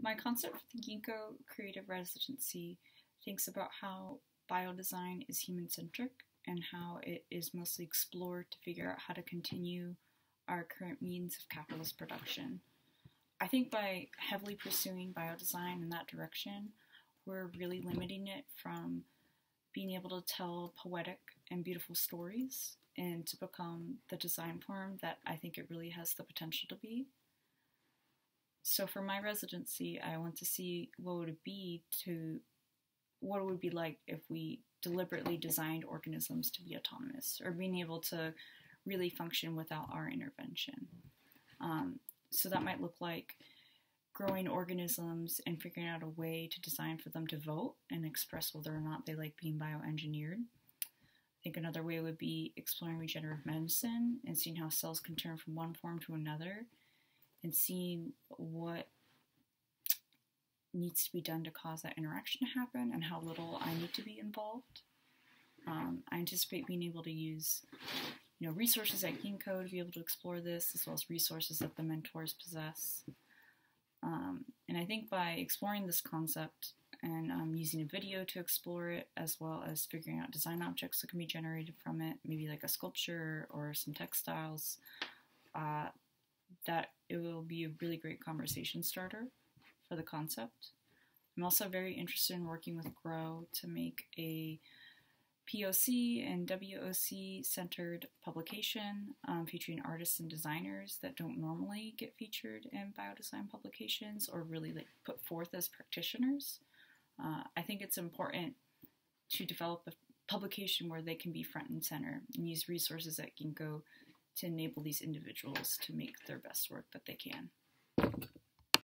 My concept for the Ginkgo Creative Residency thinks about how biodesign is human centric and how it is mostly explored to figure out how to continue our current means of capitalist production. I think by heavily pursuing biodesign in that direction, we're really limiting it from being able to tell poetic and beautiful stories and to become the design form that I think it really has the potential to be. So for my residency, I want to see what would it be to what it would be like if we deliberately designed organisms to be autonomous or being able to really function without our intervention. Um, so that might look like growing organisms and figuring out a way to design for them to vote and express whether or not they like being bioengineered. I think another way would be exploring regenerative medicine and seeing how cells can turn from one form to another and seeing what needs to be done to cause that interaction to happen and how little I need to be involved. Um, I anticipate being able to use you know, resources at Ginkgo to be able to explore this, as well as resources that the mentors possess. Um, and I think by exploring this concept and um, using a video to explore it, as well as figuring out design objects that can be generated from it, maybe like a sculpture or some textiles, uh, that it will be a really great conversation starter for the concept. I'm also very interested in working with Grow to make a POC and WOC centered publication um, featuring artists and designers that don't normally get featured in biodesign publications or really like put forth as practitioners. Uh, I think it's important to develop a publication where they can be front and center and use resources that can Ginkgo to enable these individuals to make their best work that they can.